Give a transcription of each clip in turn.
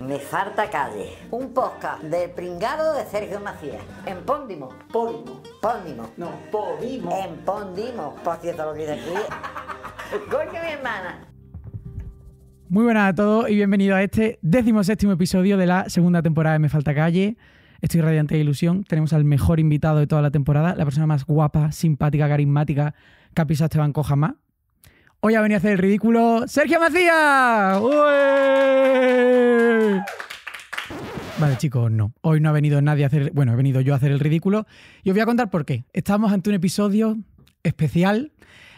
Me falta calle. Un podcast del pringado de Sergio Macías. En Póndimo. Podimo. Póndimo. No, Podimo. En Póndimo. Por cierto, lo que dice aquí. Coño, mi hermana. Muy buenas a todos y bienvenidos a este décimo séptimo episodio de la segunda temporada de Me Falta Calle. Estoy radiante de ilusión. Tenemos al mejor invitado de toda la temporada, la persona más guapa, simpática, carismática que ha pisado este banco jamás. Hoy ha venido a hacer el ridículo Sergio Macías. Vale, chicos, no. Hoy no ha venido nadie a hacer. Bueno, he venido yo a hacer el ridículo. Y os voy a contar por qué. Estamos ante un episodio especial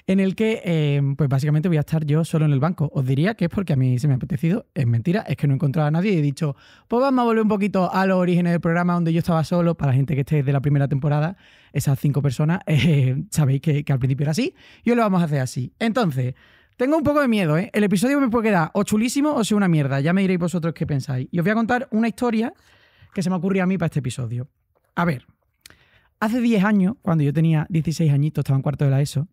en el que, eh, pues básicamente voy a estar yo solo en el banco. Os diría que es porque a mí se me ha apetecido. Es mentira, es que no he encontrado a nadie y he dicho, pues vamos a volver un poquito a los orígenes del programa donde yo estaba solo. Para la gente que esté de la primera temporada, esas cinco personas, eh, sabéis que, que al principio era así. Y hoy lo vamos a hacer así. Entonces. Tengo un poco de miedo, ¿eh? El episodio me puede quedar o chulísimo o sea una mierda. Ya me diréis vosotros qué pensáis. Y os voy a contar una historia que se me ocurrió a mí para este episodio. A ver, hace 10 años, cuando yo tenía 16 añitos, estaba en cuarto de la ESO,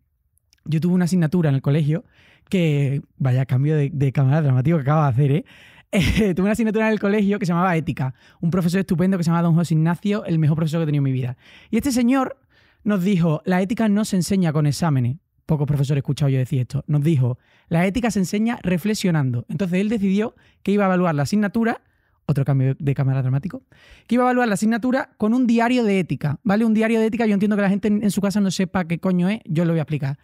yo tuve una asignatura en el colegio que, vaya cambio de, cámara dramático que acabo de hacer, ¿eh? Eh, tuve una asignatura en el colegio que se llamaba Ética. Un profesor estupendo que se llamaba Don José Ignacio, el mejor profesor que he tenido en mi vida. Y este señor nos dijo, la ética no se enseña con exámenes. Pocos profesores he escuchado yo decir esto. Nos dijo, la ética se enseña reflexionando. Entonces él decidió que iba a evaluar la asignatura, otro cambio de cámara dramático, que iba a evaluar la asignatura con un diario de ética. ¿Vale? Un diario de ética, yo entiendo que la gente en, en su casa no sepa qué coño es, yo lo voy a explicar.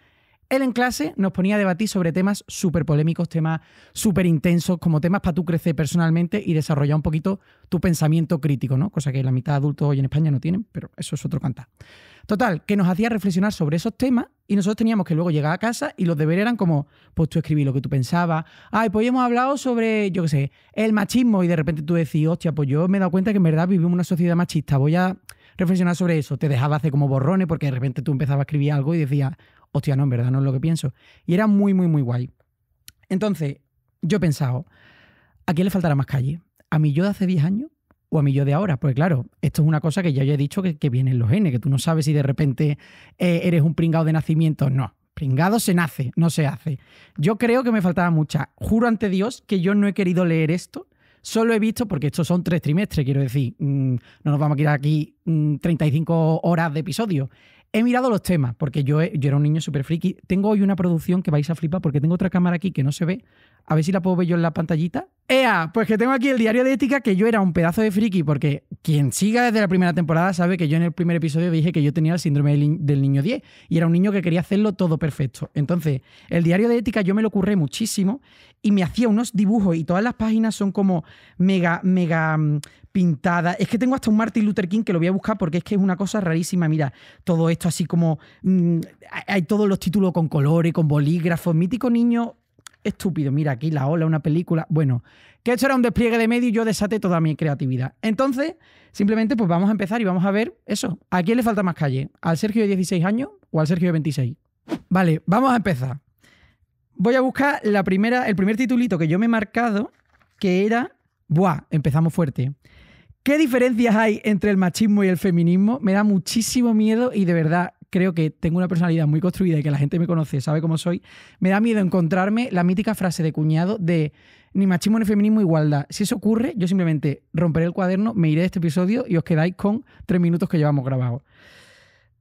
Él en clase nos ponía a debatir sobre temas súper polémicos, temas súper intensos, como temas para tú crecer personalmente y desarrollar un poquito tu pensamiento crítico, ¿no? Cosa que la mitad de adultos hoy en España no tienen, pero eso es otro cantar. Total, que nos hacía reflexionar sobre esos temas y nosotros teníamos que luego llegar a casa y los deberes eran como, pues tú escribí lo que tú pensabas. Ay, pues hemos hablado sobre, yo qué sé, el machismo y de repente tú decís, hostia, pues yo me he dado cuenta que en verdad vivimos una sociedad machista, voy a reflexionar sobre eso. Te dejaba hacer como borrones porque de repente tú empezabas a escribir algo y decías, hostia, no, en verdad no es lo que pienso. Y era muy, muy, muy guay. Entonces, yo he pensado, ¿a quién le faltará más calle? ¿A mí yo de hace 10 años? o a mí yo de ahora. Porque claro, esto es una cosa que ya yo he dicho que, que viene en los genes, que tú no sabes si de repente eh, eres un pringado de nacimiento. No, pringado se nace, no se hace. Yo creo que me faltaba mucha. Juro ante Dios que yo no he querido leer esto. Solo he visto, porque estos son tres trimestres, quiero decir, mmm, no nos vamos a quedar aquí mmm, 35 horas de episodio. He mirado los temas, porque yo, yo era un niño súper friki. Tengo hoy una producción que vais a flipar, porque tengo otra cámara aquí que no se ve. A ver si la puedo ver yo en la pantallita. ¡Ea! Pues que tengo aquí el diario de ética, que yo era un pedazo de friki, porque quien siga desde la primera temporada sabe que yo en el primer episodio dije que yo tenía el síndrome del, niño 10, y era un niño que quería hacerlo todo perfecto. Entonces, el diario de ética yo me lo curré muchísimo, y me hacía unos dibujos, y todas las páginas son como mega, mega pintada. Es que tengo hasta un Martin Luther King que lo voy a buscar porque es que es una cosa rarísima. Mira, todo esto así como. Mmm, hay todos los títulos con colores, con bolígrafos. Mítico niño estúpido. Mira, aquí la ola, una película. Bueno, que esto era un despliegue de medio y yo desaté toda mi creatividad. Entonces, simplemente, pues vamos a empezar y vamos a ver eso. ¿A quién le falta más calle? ¿Al Sergio de 16 años o al Sergio de 26? Vale, vamos a empezar. Voy a buscar la primera, el primer titulito que yo me he marcado, que era. Buah, empezamos fuerte. ¿Qué diferencias hay entre el machismo y el feminismo? Me da muchísimo miedo y de verdad creo que tengo una personalidad muy construida y que la gente me conoce, sabe cómo soy. Me da miedo encontrarme la mítica frase de cuñado de ni machismo ni feminismo igualdad. Si eso ocurre, yo simplemente romperé el cuaderno, me iré de este episodio y os quedáis con tres minutos que llevamos grabados.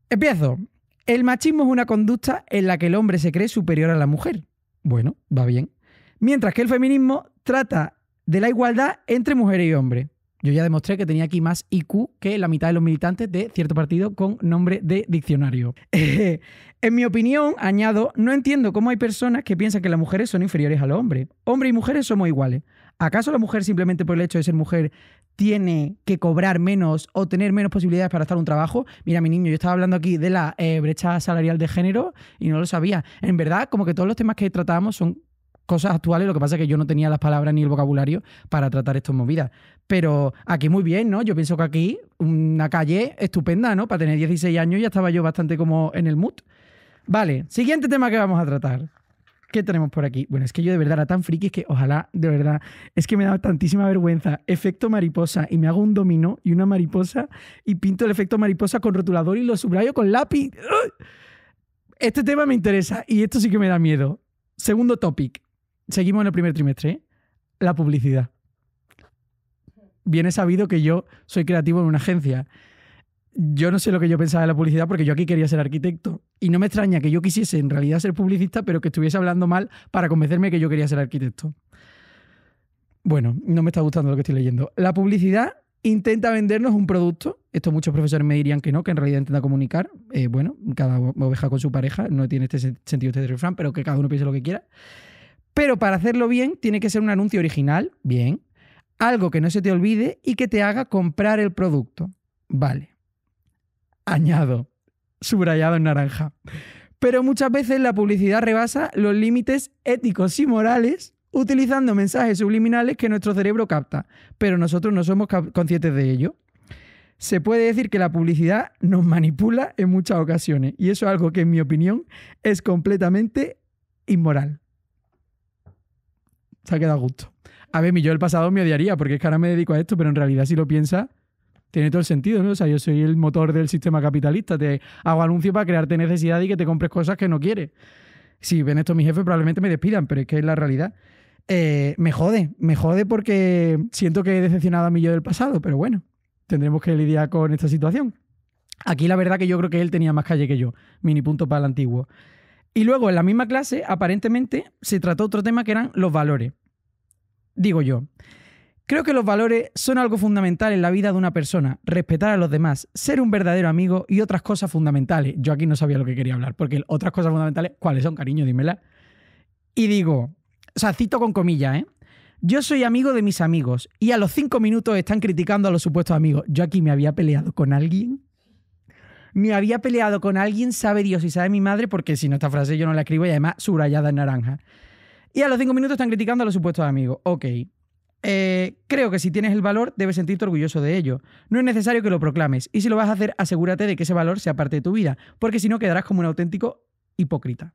Empiezo. El machismo es una conducta en la que el hombre se cree superior a la mujer. Bueno, va bien. Mientras que el feminismo trata de la igualdad entre mujer y hombre. Yo ya demostré que tenía aquí más IQ que la mitad de los militantes de cierto partido con nombre de diccionario. En mi opinión, añado, no entiendo cómo hay personas que piensan que las mujeres son inferiores a los hombres. Hombres y mujeres somos iguales. ¿Acaso la mujer simplemente por el hecho de ser mujer tiene que cobrar menos o tener menos posibilidades para estar un trabajo? Mira, mi niño, yo estaba hablando aquí de la eh, brecha salarial de género y no lo sabía. En verdad, como que todos los temas que tratábamos son cosas actuales, lo que pasa es que yo no tenía las palabras ni el vocabulario para tratar estas movidas. Pero aquí muy bien, ¿no? Yo pienso que aquí una calle estupenda, ¿no? Para tener 16 años ya estaba yo bastante como en el mood. Vale, siguiente tema que vamos a tratar. ¿Qué tenemos por aquí? Bueno, es que yo de verdad era tan friki que ojalá, de verdad, es que me da tantísima vergüenza. Efecto mariposa y me hago un dominó y una mariposa y pinto el efecto mariposa con rotulador y lo subrayo con lápiz. Este tema me interesa y esto sí que me da miedo. Segundo topic seguimos en el primer trimestre, ¿eh? la publicidad. viene sabido que yo soy creativo en una agencia. Yo no sé lo que yo pensaba de la publicidad porque yo aquí quería ser arquitecto. Y no me extraña que yo quisiese en realidad ser publicista, pero que estuviese hablando mal para convencerme que yo quería ser arquitecto. Bueno, no me está gustando lo que estoy leyendo. La publicidad intenta vendernos un producto. Esto muchos profesores me dirían que no, que en realidad intenta comunicar. Eh, bueno, cada oveja con su pareja, no tiene este sentido este refrán, pero que cada uno piense lo que quiera. Pero para hacerlo bien, tiene que ser un anuncio original, bien. Algo que no se te olvide y que te haga comprar el producto. Vale. Añado, subrayado en naranja. Pero muchas veces la publicidad rebasa los límites éticos y morales utilizando mensajes subliminales que nuestro cerebro capta, pero nosotros no somos conscientes de ello. Se puede decir que la publicidad nos manipula en muchas ocasiones y eso es algo que en mi opinión es completamente inmoral. Se ha quedado a gusto. A ver, mi yo del pasado me odiaría porque es que ahora me dedico a esto, pero en realidad si lo piensas, tiene todo el sentido, ¿no? O sea, yo soy el motor del sistema capitalista, te hago anuncios para crearte necesidad y que te compres cosas que no quieres. Si ven esto mis jefes probablemente me despidan, pero es que es la realidad. Eh, me jode, me jode porque siento que he decepcionado a mi yo del pasado, pero bueno, tendremos que lidiar con esta situación. Aquí la verdad que yo creo que él tenía más calle que yo, mini punto para el antiguo. Y luego en la misma clase, aparentemente, se trató otro tema que eran los valores. Digo yo, creo que los valores son algo fundamental en la vida de una persona, respetar a los demás, ser un verdadero amigo y otras cosas fundamentales. Yo aquí no sabía lo que quería hablar, porque otras cosas fundamentales, ¿cuáles son, cariño? Dímela. Y digo, o sea, cito con comillas, ¿eh? Yo soy amigo de mis amigos y a los cinco minutos están criticando a los supuestos amigos. Yo aquí me había peleado con alguien. Me había peleado con alguien, sabe Dios y sabe mi madre, porque si no esta frase yo no la escribo y además subrayada en naranja. Y a los cinco minutos están criticando a los supuestos amigos. Ok. Eh, creo que si tienes el valor, debes sentirte orgulloso de ello. No es necesario que lo proclames. Y si lo vas a hacer, asegúrate de que ese valor sea parte de tu vida, porque si no quedarás como un auténtico hipócrita.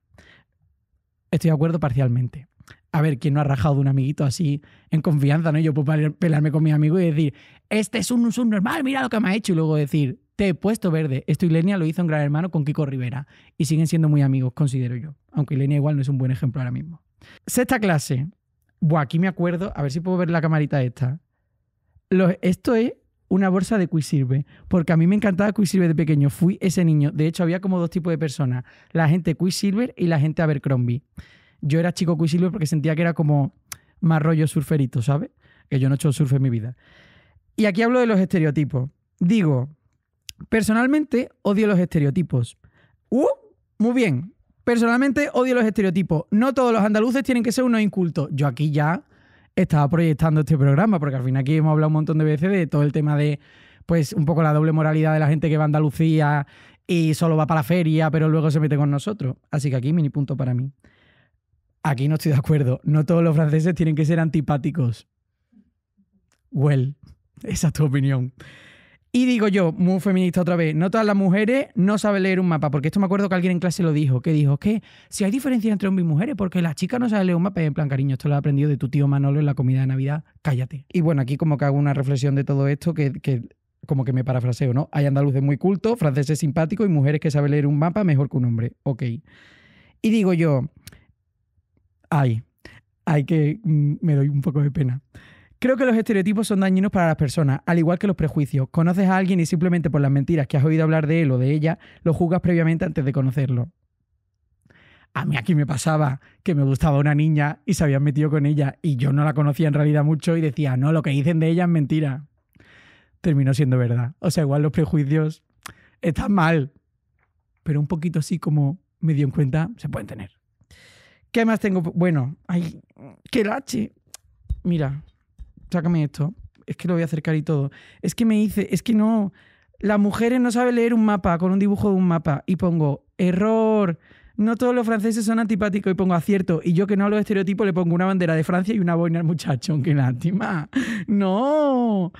Estoy de acuerdo parcialmente a ver, ¿quién no ha rajado de un amiguito así en confianza? ¿no? Yo puedo pelarme con mi amigo y decir, este es un subnormal, mira lo que me ha hecho. Y luego decir, te he puesto verde. Esto Ilenia lo hizo en Gran Hermano con Kiko Rivera. Y siguen siendo muy amigos, considero yo. Aunque Ilenia igual no es un buen ejemplo ahora mismo. Sexta clase. Buah, aquí me acuerdo. A ver si puedo ver la camarita esta. esto es una bolsa de Quicksilver. Porque a mí me encantaba Quicksilver de pequeño. Fui ese niño. De hecho, había como dos tipos de personas. La gente Quicksilver y la gente Abercrombie yo era chico Quicksilver porque sentía que era como más rollo surferito, ¿sabes? Que yo no he hecho surf en mi vida. Y aquí hablo de los estereotipos. Digo, personalmente odio los estereotipos. Muy bien. Personalmente odio los estereotipos. No todos los andaluces tienen que ser unos incultos. Yo aquí ya estaba proyectando este programa, porque al fin aquí hemos hablado un montón de veces de todo el tema de, pues, un poco la doble moralidad de la gente que va a Andalucía y solo va para la feria, pero luego se mete con nosotros. Así que aquí mini punto para mí. Aquí no estoy de acuerdo. No todos los franceses tienen que ser antipáticos. Well, esa es tu opinión. Y digo yo, muy feminista otra vez, no todas las mujeres no saben leer un mapa, porque esto me acuerdo que alguien en clase lo dijo, que dijo que si hay diferencia entre hombres y mujeres, porque las chicas no saben leer un mapa, en plan, cariño, esto lo he aprendido de tu tío Manolo en la comida de Navidad, cállate. Y bueno, aquí como que hago una reflexión de todo esto que, como que me parafraseo, ¿no? Hay andaluces muy cultos, franceses simpáticos y mujeres que saben leer un mapa mejor que un hombre, ok. Y digo yo, Ay, hay que mm, me doy un poco de pena. Creo que los estereotipos son dañinos para las personas, al igual que los prejuicios. Conoces a alguien y simplemente por las mentiras que has oído hablar de él o de ella, lo juzgas previamente antes de conocerlo. A mí aquí me pasaba que me gustaba una niña y se habían metido con ella y yo no la conocía en realidad mucho y decía, no, lo que dicen de ella es mentira. Terminó siendo verdad. O sea, igual los prejuicios están mal, pero un poquito así como me dio en cuenta se pueden tener. ¿Qué más tengo? Bueno, ay, qué lache. Mira, sácame esto. Es que lo voy a acercar y todo. Es que me dice, es que no. Las mujeres no saben leer un mapa con un dibujo de un mapa. Y pongo, error. No todos los franceses son antipáticos y pongo acierto. Y yo que no hablo de estereotipos le pongo una bandera de Francia y una boina al muchacho. ¡Qué lástima! ¡No!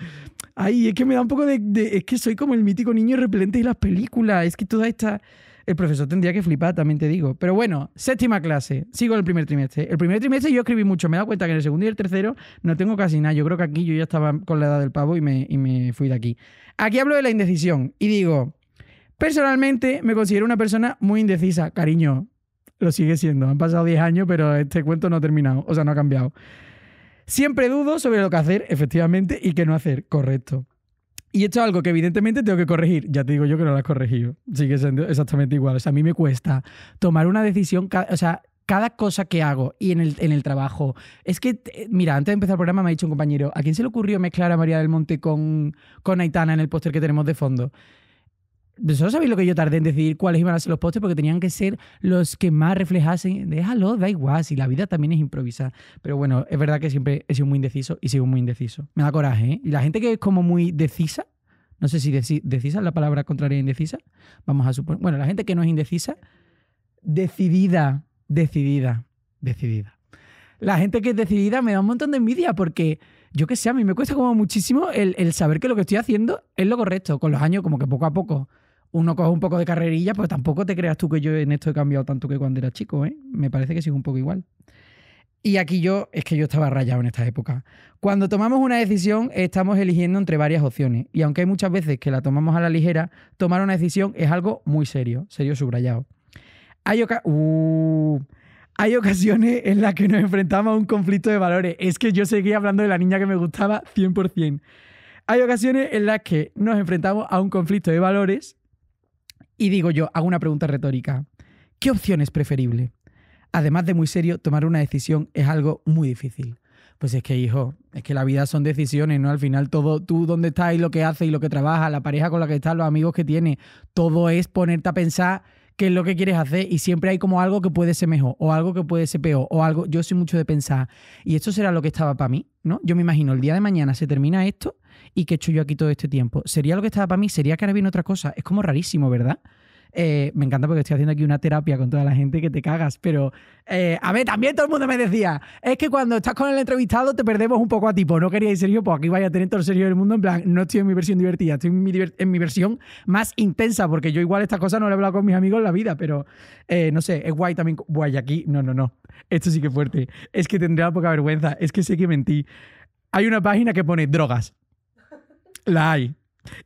Ay, es que me da un poco de, de, Es que soy como el mítico niño repelente de las películas. Es que toda esta el profesor tendría que flipar, también te digo. Pero bueno, séptima clase. Sigo el primer trimestre. El primer trimestre yo escribí mucho. Me he dado cuenta que en el segundo y el tercero no tengo casi nada. Yo creo que aquí yo ya estaba con la edad del pavo y me, y me fui de aquí. Aquí hablo de la indecisión y digo, personalmente me considero una persona muy indecisa. Cariño, lo sigue siendo. Han pasado 10 años, pero este cuento no ha terminado. O sea, no ha cambiado. Siempre dudo sobre lo que hacer, efectivamente, y qué no hacer, correcto. Y esto es algo que evidentemente tengo que corregir. Ya te digo yo que no lo has corregido. Sigue siendo exactamente igual. O sea, a mí me cuesta tomar una decisión, o sea, cada cosa que hago y en el, en el trabajo. Es que, eh, mira, antes de empezar el programa me ha dicho un compañero, ¿a quién se le ocurrió mezclar a María del Monte con, con Aitana en el póster que tenemos de fondo? ¿Vosotros sabéis lo que yo tardé en decidir cuáles iban a ser los pósters? Porque tenían que ser los que más reflejasen. Déjalo, da igual, si la vida también es improvisar. Pero bueno, es verdad que siempre he sido muy indeciso y sigo muy indeciso. Me da coraje, ¿eh? Y la gente que es como muy decisa, no sé si decisa es la palabra contraria a indecisa, vamos a suponer. Bueno, la gente que no es indecisa, decidida, decidida, decidida. La gente que es decidida me da un montón de envidia porque yo qué sé, a mí me cuesta como muchísimo el, el saber que lo que estoy haciendo es lo correcto. Con los años, como que poco a poco uno coge un poco de carrerilla, pues tampoco te creas tú que yo en esto he cambiado tanto que cuando era chico, ¿eh? Me parece que sigo un poco igual. Y aquí yo, es que yo estaba rayado en esta época. Cuando tomamos una decisión, estamos eligiendo entre varias opciones. Y aunque hay muchas veces que la tomamos a la ligera, tomar una decisión es algo muy serio, serio subrayado. Hay, uh, hay ocasiones en las que nos enfrentamos a un conflicto de valores. Es que yo seguía hablando de la niña que me gustaba 100%. Hay ocasiones en las que nos enfrentamos a un conflicto de valores y digo yo, hago una pregunta retórica. ¿Qué opción es preferible? Además de muy serio, tomar una decisión es algo muy difícil. Pues es que, hijo, es que la vida son decisiones, ¿no? Al final todo, tú dónde estás y lo que haces y lo que trabajas, la pareja con la que estás, los amigos que tienes, todo es ponerte a pensar qué es lo que quieres hacer y siempre hay como algo que puede ser mejor o algo que puede ser peor o algo, yo soy mucho de pensar y esto será lo que estaba para mí, ¿no? Yo me imagino el día de mañana se termina esto y qué he hecho yo aquí todo este tiempo. ¿Sería lo que estaba para mí? ¿Sería que ahora viene otra cosa? Es como rarísimo, ¿verdad? Eh, me encanta porque estoy haciendo aquí una terapia con toda la gente que te cagas, pero eh, a ver, también todo el mundo me decía, es que cuando estás con el entrevistado te perdemos un poco a tipo, no quería ir serio, pues aquí vaya a tener todo el serio del mundo, en plan, no estoy en mi versión divertida, estoy en mi, versión más intensa, porque yo igual estas cosas no le he hablado con mis amigos en la vida, pero eh, no sé, es guay también, guay aquí, no, no, no, esto sí que es fuerte, es que tendría poca vergüenza, es que sé que mentí. Hay una página que pone drogas, la hay.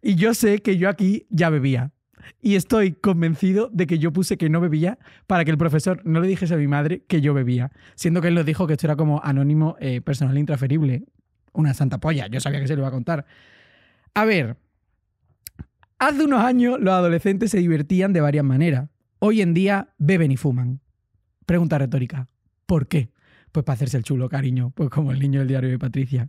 Y yo sé que yo aquí ya bebía. Y estoy convencido de que yo puse que no bebía para que el profesor no le dijese a mi madre que yo bebía, siendo que él nos dijo que esto era como anónimo eh, personal intransferible. Una santa polla, yo sabía que se lo iba a contar. A ver, hace unos años los adolescentes se divertían de varias maneras. Hoy en día beben y fuman. Pregunta retórica. ¿Por qué? Pues para hacerse el chulo, cariño, pues como el niño del diario de Patricia.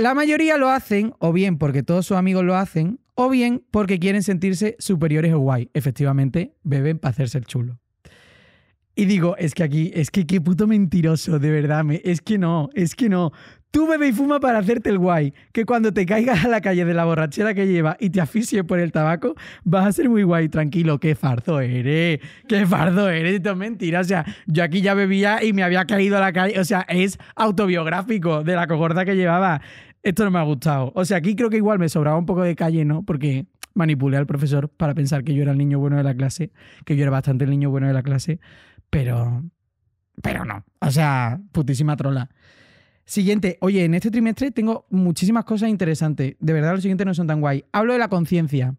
La mayoría lo hacen, o bien porque todos sus amigos lo hacen, o bien porque quieren sentirse superiores o guay. Efectivamente, beben para hacerse el chulo. Y digo, es que aquí, es que qué puto mentiroso, de verdad, me, es que no, es que no. Tú bebe y fuma para hacerte el guay, que cuando te caigas a la calle de la borrachera que lleva y te asfixies por el tabaco, vas a ser muy guay, tranquilo, qué fardo eres, qué fardo eres, esto es mentira, o sea, yo aquí ya bebía y me había caído a la calle, o sea, es autobiográfico de la cogorda que llevaba esto no me ha gustado. O sea, aquí creo que igual me sobraba un poco de calle, ¿no? Porque manipulé al profesor para pensar que yo era el niño bueno de la clase, que yo era bastante el niño bueno de la clase, pero. Pero no. O sea, putísima trola. Siguiente, oye, en este trimestre tengo muchísimas cosas interesantes. De verdad, los siguientes no son tan guay. Hablo de la conciencia.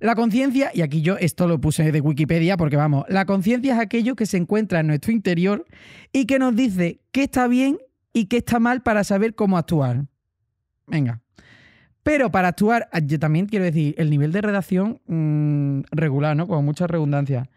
La conciencia, y aquí yo esto lo puse de Wikipedia porque vamos, la conciencia es aquello que se encuentra en nuestro interior y que nos dice qué está bien y qué está mal para saber cómo actuar. Venga. Pero para actuar, ah, yo también quiero decir, el nivel de redacción mm, regular, ¿no? Con mucha redundancia.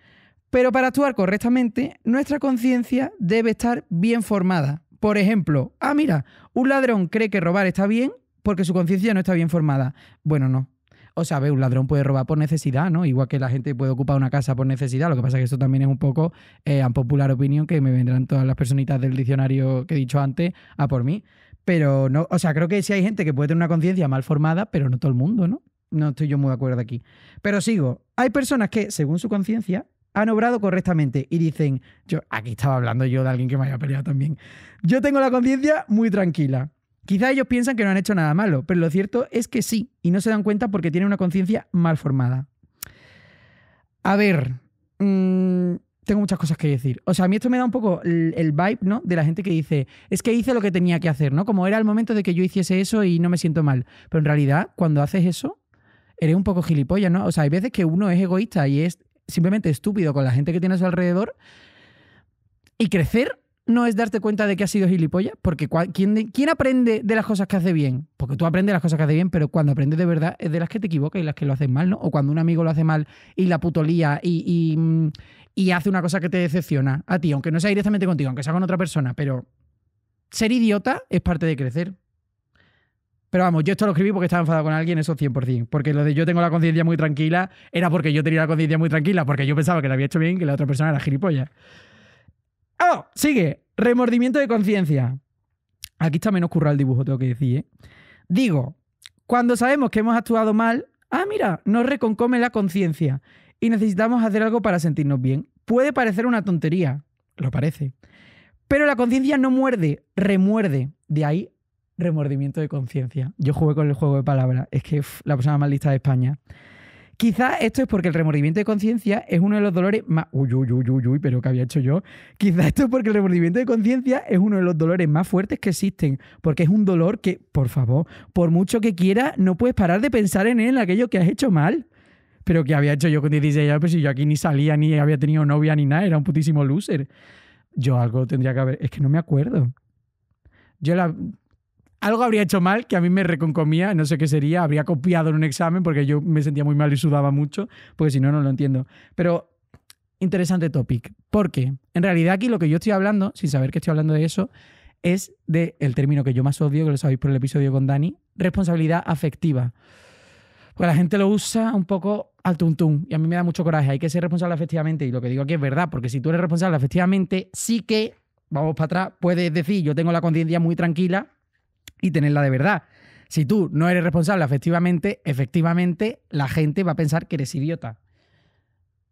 Pero para actuar correctamente, nuestra conciencia debe estar bien formada. Por ejemplo, ah, mira, un ladrón cree que robar está bien porque su conciencia no está bien formada. Bueno, no. O sea, un ladrón puede robar por necesidad, ¿no? Igual que la gente puede ocupar una casa por necesidad. Lo que pasa es que esto también es un poco eh, popular opinión que me vendrán todas las personitas del diccionario que he dicho antes a por mí. Pero no, o sea, creo que sí hay gente que puede tener una conciencia mal formada, pero no todo el mundo, ¿no? No estoy yo muy de acuerdo aquí. Pero sigo. Hay personas que, según su conciencia, han obrado correctamente y dicen, yo aquí estaba hablando yo de alguien que me haya peleado también. Yo tengo la conciencia muy tranquila. Quizá ellos piensan que no han hecho nada malo, pero lo cierto es que sí, y no se dan cuenta porque tienen una conciencia mal formada. A ver, mm, tengo muchas cosas que decir. O sea, a mí esto me da un poco el, vibe, ¿no? De la gente que dice, es que hice lo que tenía que hacer, ¿no? Como era el momento de que yo hiciese eso y no me siento mal. Pero en realidad, cuando haces eso, eres un poco gilipollas, ¿no? O sea, hay veces que uno es egoísta y es simplemente estúpido con la gente que tiene a su alrededor. Y crecer no es darte cuenta de que has sido gilipollas, porque ¿quién, ¿quién, aprende de las cosas que hace bien? Porque tú aprendes las cosas que hace bien, pero cuando aprendes de verdad es de las que te equivocas y las que lo hacen mal, ¿no? O cuando un amigo lo hace mal y la putolía y, y, mm, hace una cosa que te decepciona a ti, aunque no sea directamente contigo, aunque sea con otra persona, pero ser idiota es parte de crecer. Pero vamos, yo esto lo escribí porque estaba enfadado con alguien, eso 100%. Porque lo de yo tengo la conciencia muy tranquila era porque yo tenía la conciencia muy tranquila, porque yo pensaba que lo había hecho bien y que la otra persona era gilipollas. Sigue. Remordimiento de conciencia. Aquí está menos currado el dibujo, tengo que decir. ¿eh? Digo, cuando sabemos que hemos actuado mal, ah, mira, nos reconcome la conciencia y necesitamos hacer algo para sentirnos bien. Puede parecer una tontería, lo parece. Pero la conciencia no muerde, remuerde. De ahí remordimiento de conciencia. Yo jugué con el juego de palabras. Es que la persona más lista de España. Quizá esto es porque el remordimiento de conciencia es uno de los dolores más. Uy, uy, uy, uy, uy, pero ¿qué había hecho yo? Quizá esto es porque el remordimiento de conciencia es uno de los dolores más fuertes que existen. Porque es un dolor que, por favor, por mucho que quiera, no puedes parar de pensar en él, en aquello que has hecho mal. Pero ¿qué había hecho yo con 16 años? Pues si yo aquí ni salía, ni había tenido novia, ni nada, era un putísimo loser. Yo algo tendría que haber. Es que no me acuerdo. Yo la, algo habría hecho mal que a mí me reconcomía, no sé qué sería, habría copiado en un examen porque yo me sentía muy mal y sudaba mucho, porque si no, no lo entiendo. Pero interesante topic, porque en realidad aquí lo que yo estoy hablando, sin saber que estoy hablando de eso, es del el término que yo más odio, que lo sabéis por el episodio con Dani, responsabilidad afectiva. Porque la gente lo usa un poco al tuntún y a mí me da mucho coraje. Hay que ser responsable afectivamente y lo que digo aquí es verdad, porque si tú eres responsable afectivamente, sí que, vamos para atrás, puedes decir, yo tengo la conciencia muy tranquila y tenerla de verdad. Si tú no eres responsable efectivamente, efectivamente la gente va a pensar que eres idiota.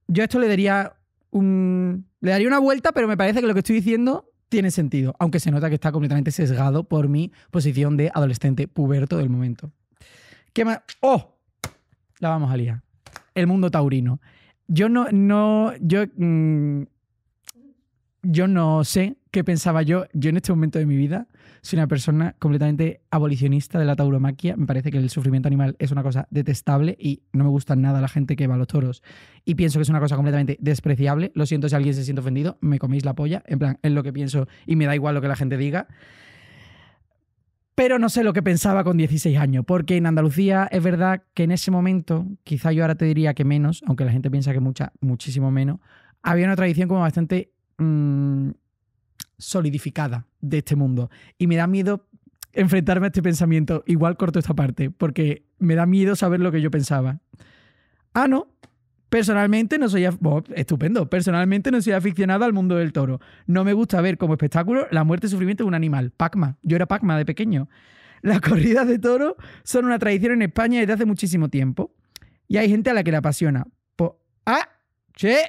Yo esto le daría un, le daría una vuelta, pero me parece que lo que estoy diciendo tiene sentido, aunque se nota que está completamente sesgado por mi posición de adolescente puberto del momento. ¿Qué más? ¡Oh! La vamos a liar. El mundo taurino. Yo no, no, yo, mm, yo no sé qué pensaba yo. Yo en este momento de mi vida soy una persona completamente abolicionista de la tauromaquia. Me parece que el sufrimiento animal es una cosa detestable y no me gusta nada la gente que va a los toros. Y pienso que es una cosa completamente despreciable. Lo siento si alguien se siente ofendido, me coméis la polla. En plan, es lo que pienso y me da igual lo que la gente diga. Pero no sé lo que pensaba con 16 años, porque en Andalucía es verdad que en ese momento, quizá yo ahora te diría que menos, aunque la gente piensa que mucha, muchísimo menos, había una tradición como bastante mm, solidificada de este mundo. Y me da miedo enfrentarme a este pensamiento. Igual corto esta parte, porque me da miedo saber lo que yo pensaba. Ah, no. Personalmente no soy... estupendo. Personalmente no soy aficionado al mundo del toro. No me gusta ver como espectáculo la muerte y sufrimiento de un animal. Pacma. Yo era Pacma de pequeño. Las corridas de toro son una tradición en España desde hace muchísimo tiempo. Y hay gente a la que le apasiona. ah, che,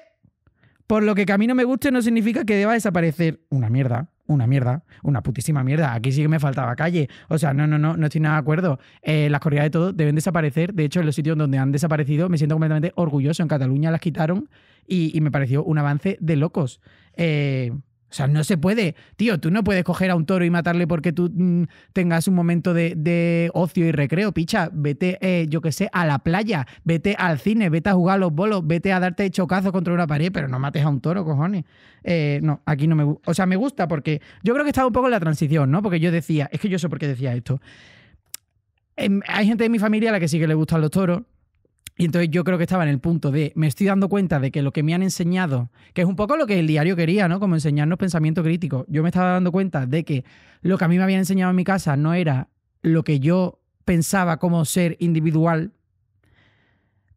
por lo que a mí no me guste no significa que deba desaparecer una mierda. Una mierda, una putísima mierda. Aquí sí que me faltaba calle. O sea, no, no, no, no estoy nada de acuerdo. Eh, las corridas de todo deben desaparecer. De hecho, en los sitios donde han desaparecido me siento completamente orgulloso. En Cataluña las quitaron y, y me pareció un avance de locos. Eh, o sea, no se puede. Tío, tú no puedes coger a un toro y matarle porque tú mm, tengas un momento de, ocio y recreo. Picha, vete, eh, yo qué sé, a la playa, vete al cine, vete a jugar a los bolos, vete a darte chocazo contra una pared, pero no mates a un toro, cojones. Eh, no, aquí no me gusta. O sea, me gusta porque yo creo que estaba un poco en la transición, ¿no? Porque yo decía, es que yo sé por qué decía esto. Em, hay gente de mi familia a la que sí que le gustan los toros y entonces yo creo que estaba en el punto de, me estoy dando cuenta de que lo que me han enseñado, que es un poco lo que el diario quería, ¿no? Como enseñarnos pensamiento crítico. Yo me estaba dando cuenta de que lo que a mí me habían enseñado en mi casa no era lo que yo pensaba como ser individual,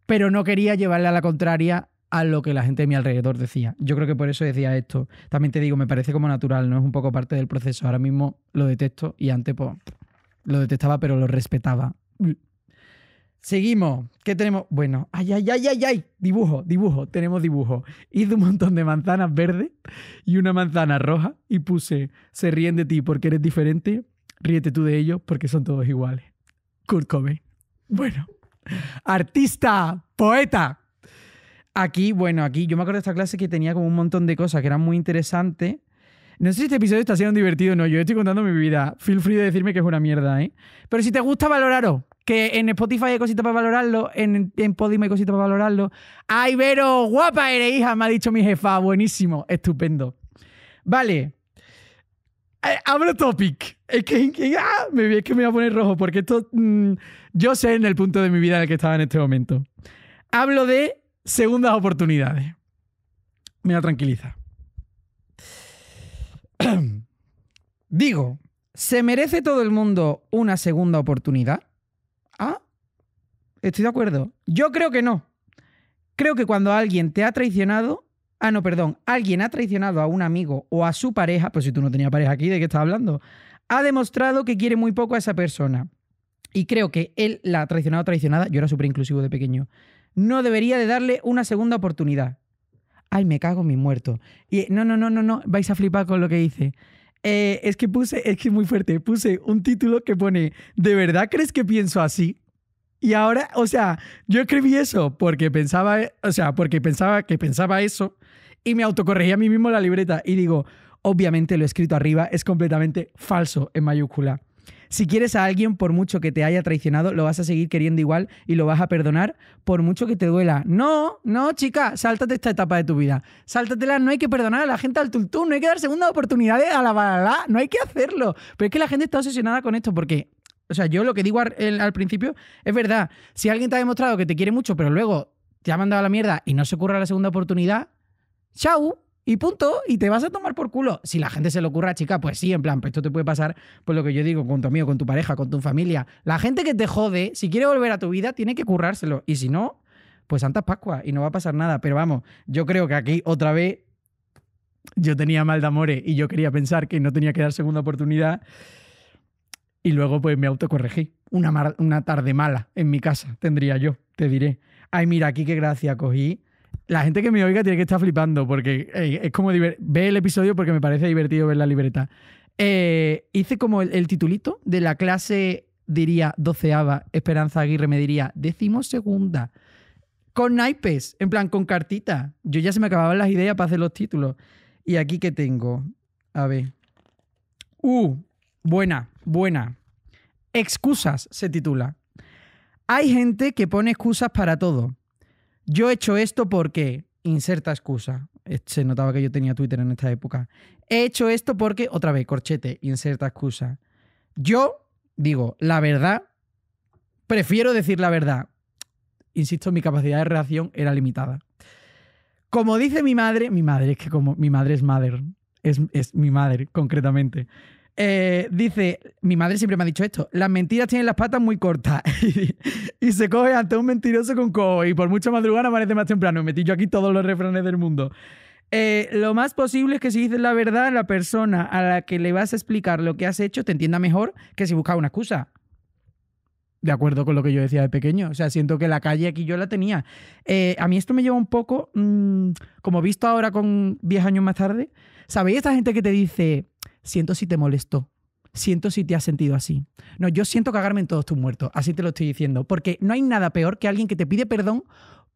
pero no quería llevarle a la contraria a lo que la gente de mi alrededor decía. Yo creo que por eso decía esto. También te digo, me parece como natural, no es un poco parte del proceso. Ahora mismo lo detesto y antes pues, lo detestaba, pero lo respetaba. Seguimos. ¿Qué tenemos? Bueno, ay, ay, ay, ay, ay. Dibujo, dibujo. Tenemos dibujo. Hice un montón de manzanas verdes y una manzana roja y puse, se ríen de ti porque eres diferente, ríete tú de ellos porque son todos iguales. Kurt Cobain. Bueno, artista, poeta. Aquí, bueno, aquí yo me acuerdo de esta clase que tenía como un montón de cosas que eran muy interesantes no sé si este episodio está siendo divertido o no. Yo estoy contando mi vida. Feel free de decirme que es una mierda, ¿eh? Pero si te gusta, valoraros. Que en Spotify hay cositas para valorarlo. En, en Podium hay cositas para valorarlo. ¡Ay, Vero! ¡Guapa eres, hija! Me ha dicho mi jefa. Buenísimo. Estupendo. Vale. Eh, abro topic. Es que, ah, me, es que me voy a poner rojo porque esto mm, yo sé en el punto de mi vida en el que estaba en este momento. Hablo de segundas oportunidades. Me la tranquiliza. Digo, ¿se merece todo el mundo una segunda oportunidad? Ah, estoy de acuerdo. Yo creo que no. Creo que cuando alguien te ha traicionado, ah, no, perdón, alguien ha traicionado a un amigo o a su pareja, pues si tú no tenías pareja aquí, ¿de qué estás hablando? Ha demostrado que quiere muy poco a esa persona. Y creo que él la ha traicionado traicionada, yo era súper inclusivo de pequeño, no debería de darle una segunda oportunidad. Ay, me cago en mi muerto. Y no, no, no, no, no, vais a flipar con lo que dice. Eh, es que puse, es que es muy fuerte, puse un título que pone, ¿de verdad crees que pienso así? Y ahora, o sea, yo escribí eso porque pensaba, o sea, porque pensaba que pensaba eso y me autocorregí a mí mismo la libreta y digo, obviamente lo escrito arriba, es completamente falso en mayúscula. Si quieres a alguien, por mucho que te haya traicionado, lo vas a seguir queriendo igual y lo vas a perdonar por mucho que te duela. No, no, chica, sáltate esta etapa de tu vida. Sáltatela, no hay que perdonar a la gente al tultú, no hay que dar segunda oportunidad a la balala, no hay que hacerlo. Pero es que la gente está obsesionada con esto porque o sea, yo lo que digo al, principio es verdad. Si alguien te ha demostrado que te quiere mucho, pero luego te ha mandado a la mierda y no se ocurra la segunda oportunidad, chau, y punto, y te vas a tomar por culo. Si la gente se le ocurra, chica, pues sí, en plan, pues esto te puede pasar, pues lo que yo digo, con tu amigo, con tu pareja, con tu familia. La gente que te jode, si quiere volver a tu vida, tiene que currárselo. Y si no, pues Santa Pascua y no va a pasar nada. Pero vamos, yo creo que aquí otra vez yo tenía mal de amores y yo quería pensar que no tenía que dar segunda oportunidad. Y luego pues me autocorregí. Una, una tarde mala en mi casa tendría yo, te diré. Ay, mira, aquí qué gracia cogí la gente que me oiga tiene que estar flipando porque es como ve el episodio porque me parece divertido ver la libreta. Eh, hice como el, titulito de la clase, diría doceava, Esperanza Aguirre me diría segunda Con naipes, en plan, con cartita. Yo ya se me acababan las ideas para hacer los títulos. Y aquí que tengo. A ver. Uh, buena, buena. Excusas se titula. Hay gente que pone excusas para todo. Yo he hecho esto porque, inserta excusa. Eh, se notaba que yo tenía Twitter en esta época. He hecho esto porque, otra vez, corchete, inserta excusa. Yo digo, la verdad, prefiero decir la verdad. Insisto, mi capacidad de reacción era limitada. Como dice mi madre, mi madre, es que como mi madre es madre, es, es mi madre concretamente. Eh, dice, mi madre siempre me ha dicho esto, las mentiras tienen las patas muy cortas y, se coge ante un mentiroso con cojo y por mucho madrugada aparece más temprano. Metí yo aquí todos los refranes del mundo. Eh, lo más posible es que si dices la verdad, la persona a la que le vas a explicar lo que has hecho te entienda mejor que si buscas una excusa. De acuerdo con lo que yo decía de pequeño. O sea, siento que la calle aquí yo la tenía. Eh, a mí esto me lleva un poco, mm, como visto ahora con 10 años más tarde. ¿Sabéis esta gente que te dice, siento si te molestó, siento si te has sentido así. No, yo siento cagarme en todos tus muertos, así te lo estoy diciendo, porque no hay nada peor que alguien que te pide perdón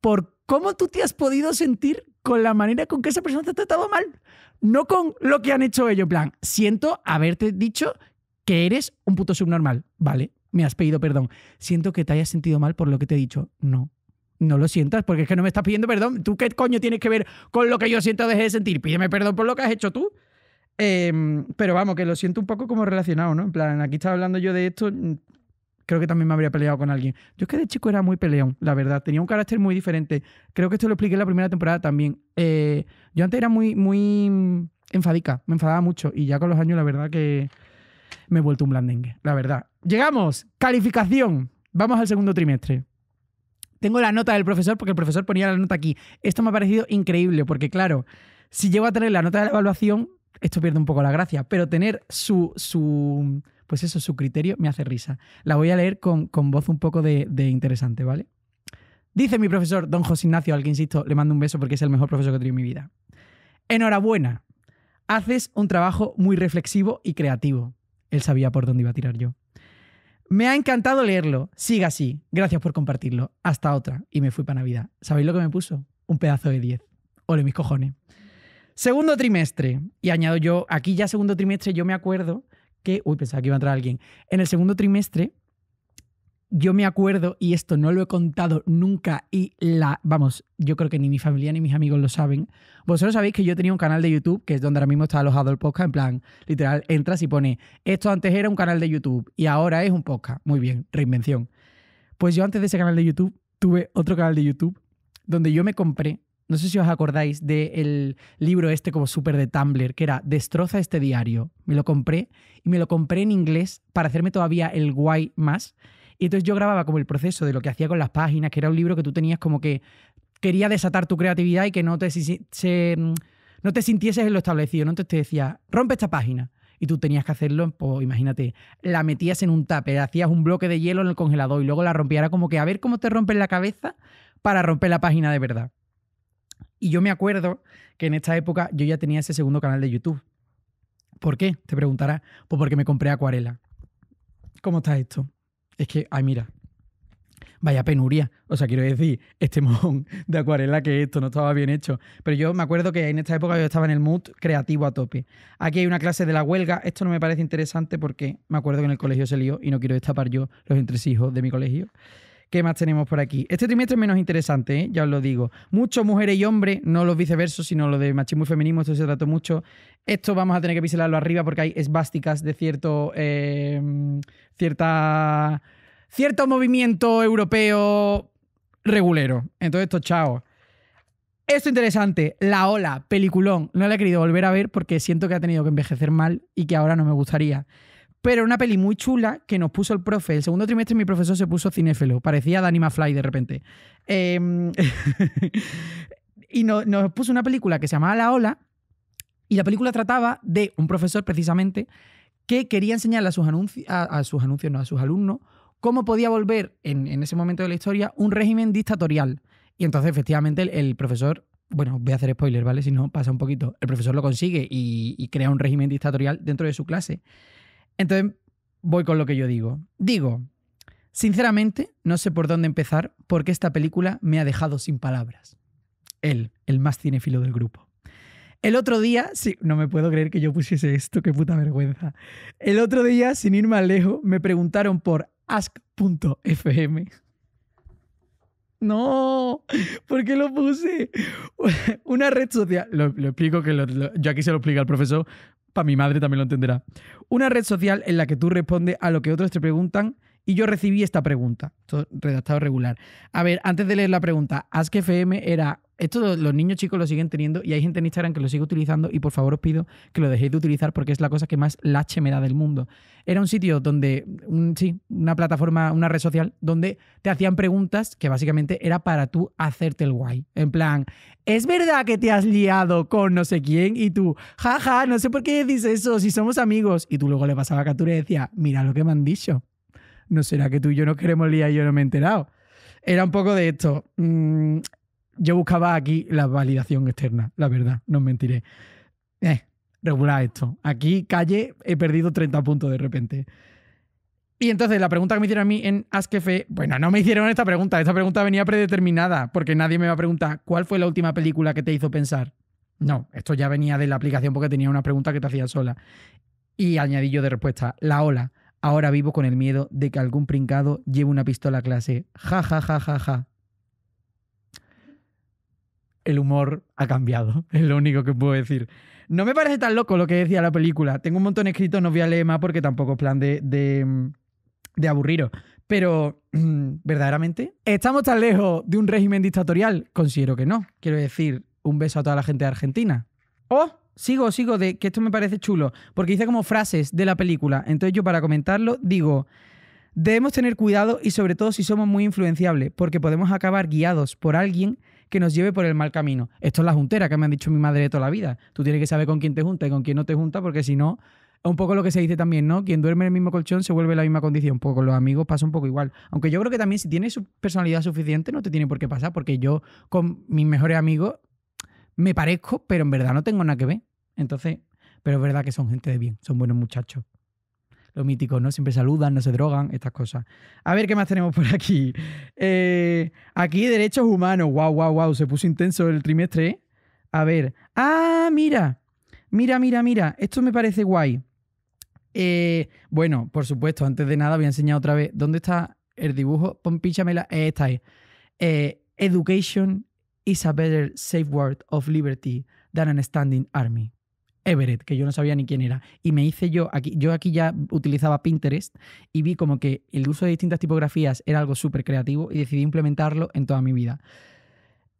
por cómo tú te has podido sentir con la manera con que esa persona te ha tratado mal, no con lo que han hecho ellos. En plan, siento haberte dicho que eres un puto subnormal, ¿vale? Me has pedido perdón. Siento que te hayas sentido mal por lo que te he dicho. No, no lo sientas, porque es que no me estás pidiendo perdón. ¿Tú qué coño tienes que ver con lo que yo siento o dejé de sentir? Pídeme perdón por lo que has hecho tú. Em, pero vamos, que lo siento un poco como relacionado, ¿no? En plan, aquí estaba hablando yo de esto, mm, creo que también me habría peleado con alguien. Yo es que de chico era muy peleón, la verdad. Tenía un carácter muy diferente. Creo que esto lo expliqué en la primera temporada también. Eh, yo antes era muy, muy enfadica, me enfadaba mucho. Y ya con los años, la verdad que me he vuelto un blandengue, la verdad. Llegamos, calificación. Vamos al segundo trimestre. Tengo la nota del profesor porque el profesor ponía la nota aquí. Esto me ha parecido increíble porque, claro, si llego a tener la nota de la evaluación, esto pierde un poco la gracia, pero tener su, su pues eso, su criterio me hace risa. La voy a leer con, voz un poco de, interesante, ¿vale? Dice mi profesor, don José Ignacio, al que insisto, le mando un beso porque es el mejor profesor que he tenido en mi vida. Enhorabuena, haces un trabajo muy reflexivo y creativo. Él sabía por dónde iba a tirar yo. Me ha encantado leerlo. Siga así. Gracias por compartirlo. Hasta otra. Y me fui para Navidad. ¿Sabéis lo que me puso? Un pedazo de 10. Ole mis cojones. Segundo trimestre. Y añado yo, aquí ya segundo trimestre, yo me acuerdo que. Uy, pensaba que iba a entrar alguien. En el segundo trimestre, yo me acuerdo, y esto no lo he contado nunca, y la, vamos, yo creo que ni mi familia ni mis amigos lo saben. Vosotros sabéis que yo tenía un canal de YouTube, que es donde ahora mismo está alojado el podcast, en plan, literal, entras y pone, esto antes era un canal de YouTube y ahora es un podcast. Muy bien, reinvención. Pues yo antes de ese canal de YouTube tuve otro canal de YouTube donde yo me compré, no sé si os acordáis del libro este como súper de Tumblr, que era Destroza este diario. Me lo compré y me lo compré en inglés para hacerme todavía el guay más. Y entonces yo grababa como el proceso de lo que hacía con las páginas, que era un libro que tú tenías como que quería desatar tu creatividad y que no te, se, no te sintieses en lo establecido. ¿no? Entonces te decía, rompe esta página. Y tú tenías que hacerlo, pues imagínate, la metías en un tupper, hacías un bloque de hielo en el congelador y luego la rompías. Era como que a ver cómo te rompes la cabeza para romper la página de verdad. Y yo me acuerdo que en esta época yo ya tenía ese segundo canal de YouTube. ¿Por qué? Te preguntarás. Pues porque me compré acuarela. ¿Cómo está esto? Es que, ay, mira. Vaya penuria. O sea, quiero decir, este mojón de acuarela que esto no estaba bien hecho. Pero yo me acuerdo que en esta época yo estaba en el mood creativo a tope. Aquí hay una clase de la huelga. Esto no me parece interesante porque me acuerdo que en el colegio se lió y no quiero destapar yo los entresijos de mi colegio. ¿Qué más tenemos por aquí? Este trimestre es menos interesante, ¿eh? ya os lo digo. Mucho mujeres y hombres, no los viceversos, sino lo de machismo y feminismo, esto se trató mucho. Esto vamos a tener que piselarlo arriba porque hay esvásticas de cierto. Eh, cierta. cierto movimiento europeo regulero. Entonces, esto, chao. Esto interesante, La Ola, peliculón. No la he querido volver a ver porque siento que ha tenido que envejecer mal y que ahora no me gustaría. Pero una peli muy chula que nos puso el profe. El segundo trimestre mi profesor se puso cinéfilo. Parecía Danima Fly de repente. Em, y nos puso una película que se llamaba La Ola. Y la película trataba de un profesor precisamente que quería enseñarle a sus, anuncios, a, sus anuncios, no, a sus alumnos, cómo podía volver en, ese momento de la historia un régimen dictatorial. Y entonces, efectivamente, el, profesor, bueno, voy a hacer spoiler, ¿vale? Si no, pasa un poquito. El profesor lo consigue y crea un régimen dictatorial dentro de su clase. Entonces, voy con lo que yo digo. Digo, sinceramente, no sé por dónde empezar porque esta película me ha dejado sin palabras. Él, el más cinéfilo del grupo. El otro día, sí, no me puedo creer que yo pusiese esto, qué puta vergüenza. El otro día, sin ir más lejos, me preguntaron por ask.fm. No, ¿por qué lo puse? Una red social. Lo, explico que yo aquí se lo explica al profesor, para mi madre también lo entenderá. Una red social en la que tú respondes a lo que otros te preguntan y yo recibí esta pregunta, redactado regular. A ver, antes de leer la pregunta, AskFM era esto los niños chicos lo siguen teniendo y hay gente en Instagram que lo sigue utilizando y por favor os pido que lo dejéis de utilizar porque es la cosa que más lache me da del mundo. Era un sitio donde, sí, una plataforma, una red social donde te hacían preguntas que básicamente era para tú hacerte el guay. En plan, ¿es verdad que te has liado con no sé quién? Y tú, jaja, no sé por qué dices eso, si somos amigos. Y tú luego le pasaba captura y decía, mira lo que me han dicho. ¿No será que tú y yo nos queremos liar y yo no me he enterado? Era un poco de esto. Mm, yo buscaba aquí la validación externa, la verdad, no os mentiré. Eh, regular esto. Aquí, calle, he perdido 30 puntos de repente. Y entonces la pregunta que me hicieron a mí en Askf, bueno, no me hicieron esta pregunta, esta pregunta venía predeterminada, porque nadie me va a preguntar cuál fue la última película que te hizo pensar. No, esto ya venía de la aplicación porque tenía una pregunta que te hacía sola. Y añadí yo de respuesta, la ola. Ahora vivo con el miedo de que algún princado lleve una pistola a clase. Ja, ja, ja, ja, ja el humor ha cambiado. Es lo único que puedo decir. No me parece tan loco lo que decía la película. Tengo un montón escrito, no voy a leer más porque tampoco es plan de, de, de aburriros. Pero, ¿verdaderamente? ¿Estamos tan lejos de un régimen dictatorial? Considero que no. Quiero decir, un beso a toda la gente de Argentina. ¡Oh! Sigo, sigo, de que esto me parece chulo, porque hice como frases de la película. Entonces yo para comentarlo digo, debemos tener cuidado y sobre todo si somos muy influenciables, porque podemos acabar guiados por alguien que nos lleve por el mal camino. Esto es la juntera que me han dicho mi madre toda la vida. Tú tienes que saber con quién te junta y con quién no te junta, porque si no, es un poco lo que se dice también, ¿no? Quien duerme en el mismo colchón se vuelve en la misma condición. Poco con los amigos pasa un poco igual. Aunque yo creo que también si tienes su personalidad suficiente no te tiene por qué pasar, porque yo con mis mejores amigos me parezco, pero en verdad no tengo nada que ver. Entonces, pero es verdad que son gente de bien, son buenos muchachos lo mítico, ¿no? Siempre saludan, no se drogan, estas cosas. A ver qué más tenemos por aquí. Eh, aquí derechos humanos. Wow, wow, wow. Se puso intenso el trimestre. ¿eh? A ver. Ah, mira. Mira, mira, mira. Esto me parece guay. Eh, bueno, por supuesto, antes de nada voy a enseñar otra vez dónde está el dibujo, pon, pínchamela, eh, esta es. Eh, Education is a better safeguard of liberty than an standing army. Everett, que yo no sabía ni quién era. Y me hice yo, aquí, yo aquí ya utilizaba Pinterest y vi como que el uso de distintas tipografías era algo súper creativo y decidí implementarlo en toda mi vida.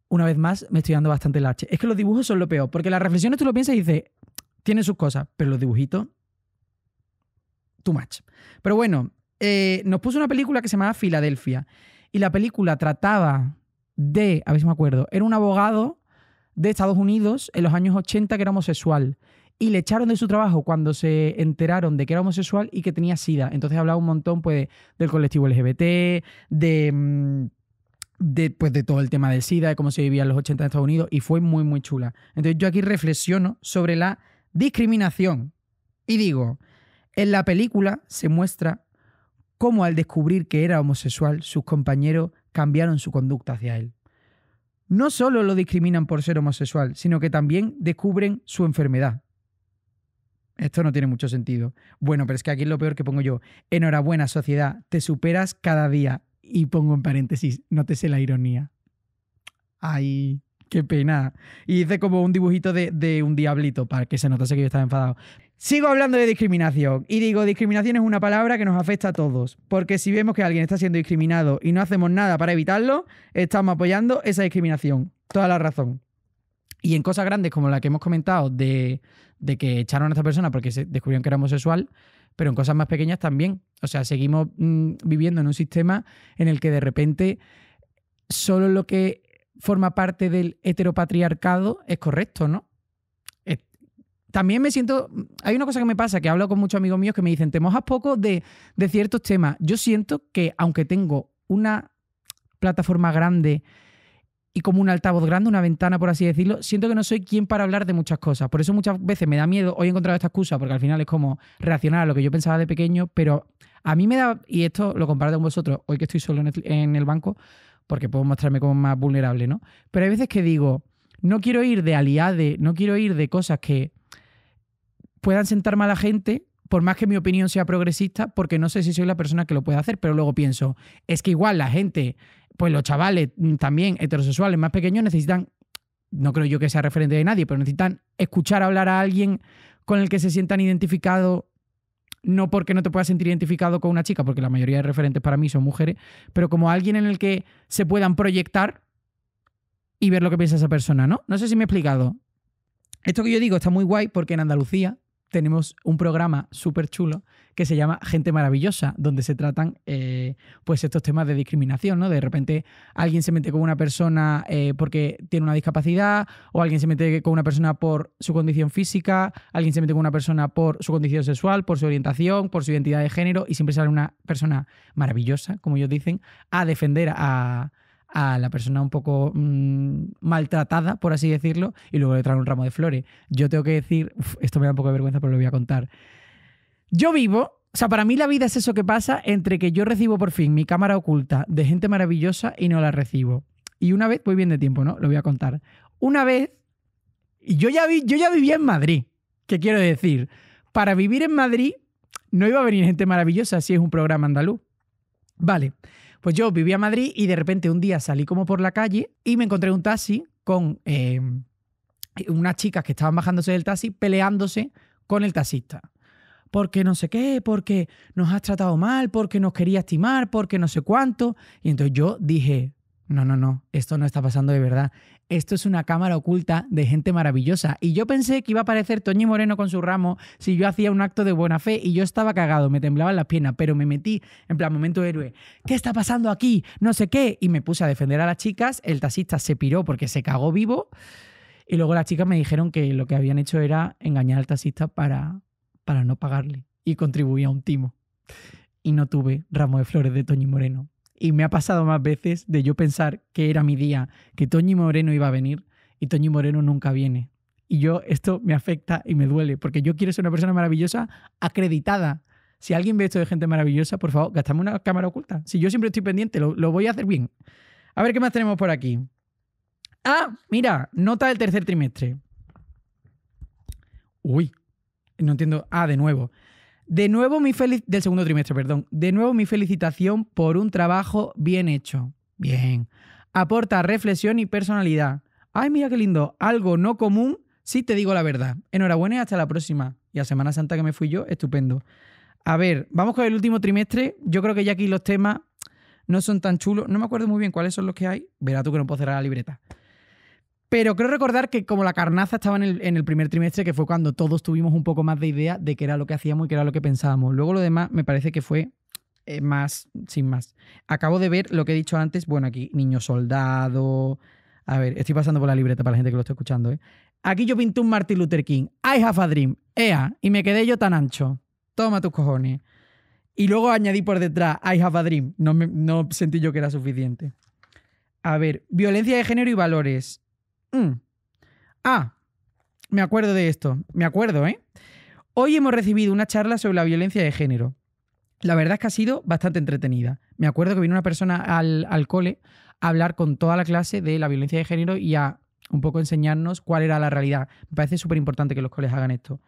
Una vez más, me estoy dando bastante lache. Es que los dibujos son lo peor, porque las reflexiones tú lo piensas y dices, tienen sus cosas, pero los dibujitos, too much. Pero bueno, eh, nos puso una película que se llamaba Filadelfia. Y la película trataba de, a ver si me acuerdo, era un abogado de Estados Unidos en los años 80 que era homosexual. Y le echaron de su trabajo cuando se enteraron de que era homosexual y que tenía SIDA. Entonces hablaba un montón pues, del colectivo LGBT, de, mm, de, pues, de todo el tema del SIDA, de cómo se vivía en los 80 en Estados Unidos. Y fue muy, muy chula. Entonces yo aquí reflexiono sobre la discriminación. Y digo, en la película se muestra cómo al descubrir que era homosexual, sus compañeros cambiaron su conducta hacia él. No solo lo discriminan por ser homosexual, sino que también descubren su enfermedad. Esto no tiene mucho sentido. Bueno, pero es que aquí es lo peor que pongo yo. Enhorabuena, sociedad, te superas cada día. Y pongo en paréntesis, no te sé la ironía. Ay, qué pena. Y hice como un dibujito de, de un diablito para que se notase que yo estaba enfadado. Sigo hablando de discriminación y digo, discriminación es una palabra que nos afecta a todos, porque si vemos que alguien está siendo discriminado y no hacemos nada para evitarlo, estamos apoyando esa discriminación. Toda la razón. Y en cosas grandes como la que hemos comentado de, que echaron a esta persona porque se descubrieron que era homosexual, pero en cosas más pequeñas también. O sea, seguimos mm, viviendo en un sistema en el que de repente solo lo que forma parte del heteropatriarcado es correcto, ¿no? también me siento. Hay una cosa que me pasa, que hablo con muchos amigos míos que me dicen, te mojas poco de, de ciertos temas. Yo siento que, aunque tengo una plataforma grande y como un altavoz grande, una ventana, por así decirlo, siento que no soy quien para hablar de muchas cosas. Por eso muchas veces me da miedo. Hoy he encontrado esta excusa, porque al final es como reaccionar a lo que yo pensaba de pequeño, pero a mí me da, y esto lo comparto con vosotros, hoy que estoy solo en el banco, porque puedo mostrarme como más vulnerable, ¿no? Pero hay veces que digo, no quiero ir de aliade, no quiero ir de cosas que puedan sentar mal a la gente, por más que mi opinión sea progresista, porque no sé si soy la persona que lo puede hacer, pero luego pienso, es que igual la gente, pues los chavales mm, también heterosexuales más pequeños necesitan, no creo yo que sea referente de nadie, pero necesitan escuchar hablar a alguien con el que se sientan identificados no porque no te puedas sentir identificado con una chica, porque la mayoría de referentes para mí son mujeres, pero como alguien en el que se puedan proyectar y ver lo que piensa esa persona, ¿no? No sé si me he explicado. Esto que yo digo está muy guay porque en Andalucía tenemos un programa súper chulo que se llama Gente Maravillosa, donde se tratan eh, pues estos temas de discriminación, ¿no? De repente alguien se mete con una persona eh, porque tiene una discapacidad, o alguien se mete con una persona por su condición física, alguien se mete con una persona por su condición sexual, por su orientación, por su identidad de género, y siempre sale una persona maravillosa, como ellos dicen, a defender a, a la persona un poco mm, maltratada, por así decirlo, y luego le traen un ramo de flores. Yo tengo que decir, esto me da un poco de vergüenza, pero lo voy a contar. Yo vivo, o sea, para mí la vida es eso que pasa entre que yo recibo por fin mi cámara oculta de gente maravillosa y no la recibo. Y una vez, voy bien de tiempo, ¿no? Lo voy a contar. Una vez, yo ya, vi, yo ya vivía en Madrid. ¿Qué quiero decir? Para vivir en Madrid no iba a venir gente maravillosa si es un programa andaluz. Vale. Pues yo vivía en Madrid y de repente un día salí como por la calle y me encontré un taxi con eh, unas chicas que estaban bajándose del taxi peleándose con el taxista. Porque no sé qué, porque nos has tratado mal, porque nos quería estimar, porque no sé cuánto. Y entonces yo dije, no, no, no, esto no está pasando de verdad. Esto es una cámara oculta de gente maravillosa. Y yo pensé que iba a aparecer Toñi Moreno con su ramo si yo hacía un acto de buena fe y yo estaba cagado, me temblaban las piernas, pero me metí en plan momento héroe. ¿Qué está pasando aquí? No sé qué. Y me puse a defender a las chicas. El taxista se piró porque se cagó vivo. Y luego las chicas me dijeron que lo que habían hecho era engañar al taxista para, para no pagarle. Y contribuía a un timo. Y no tuve ramo de flores de Toñi Moreno. Y me ha pasado más veces de yo pensar que era mi día, que Toñi Moreno iba a venir y Toñi Moreno nunca viene. Y yo esto me afecta y me duele, porque yo quiero ser una persona maravillosa acreditada. Si alguien ve esto de gente maravillosa, por favor, gastame una cámara oculta. Si yo siempre estoy pendiente, lo, lo voy a hacer bien. A ver qué más tenemos por aquí. Ah, mira, nota del tercer trimestre. Uy, no entiendo. Ah, de nuevo. De nuevo mi feliz del segundo trimestre, perdón. De nuevo mi felicitación por un trabajo bien hecho. Bien. Aporta reflexión y personalidad. Ay, mira qué lindo. Algo no común, si te digo la verdad. Enhorabuena y hasta la próxima. Y a Semana Santa que me fui yo, estupendo. A ver, vamos con el último trimestre. Yo creo que ya aquí los temas no son tan chulos. No me acuerdo muy bien cuáles son los que hay. Verá tú que no puedo cerrar la libreta. Pero creo recordar que como la carnaza estaba en el, primer trimestre, que fue cuando todos tuvimos un poco más de idea de qué era lo que hacíamos y qué era lo que pensábamos. Luego lo demás me parece que fue eh, más, sin más. Acabo de ver lo que he dicho antes. Bueno, aquí, niño soldado. A ver, estoy pasando por la libreta para la gente que lo está escuchando. ¿eh? Aquí yo pinté un Martin Luther King. I have a dream. Ea. Y me quedé yo tan ancho. Toma tus cojones. Y luego añadí por detrás I have a dream. No, no sentí yo que era suficiente. A ver, violencia de género y valores. Mm. Ah, me acuerdo de esto. Me acuerdo, ¿eh? Hoy hemos recibido una charla sobre la violencia de género. La verdad es que ha sido bastante entretenida. Me acuerdo que vino una persona al, al cole a hablar con toda la clase de la violencia de género y a un poco enseñarnos cuál era la realidad. Me parece súper importante que los coles hagan esto.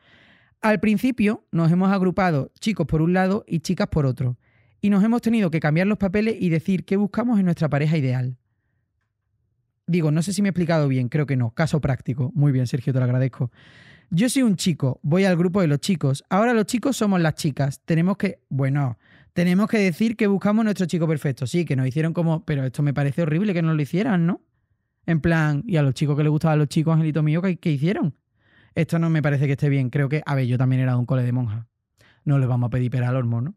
Al principio nos hemos agrupado chicos por un lado y chicas por otro. Y nos hemos tenido que cambiar los papeles y decir qué buscamos en nuestra pareja ideal. Digo, no sé si me he explicado bien, creo que no. Caso práctico. Muy bien, Sergio, te lo agradezco. Yo soy un chico, voy al grupo de los chicos. Ahora los chicos somos las chicas. Tenemos que, bueno, tenemos que decir que buscamos nuestro chico perfecto. Sí, que nos hicieron como, pero esto me parece horrible que nos lo hicieran, ¿no? En plan, y a los chicos que les gustaban a los chicos, angelito mío, ¿qué, hicieron? Esto no me parece que esté bien. Creo que, a ver, yo también era de un cole de monja. No les vamos a pedir pera al hormo, ¿no?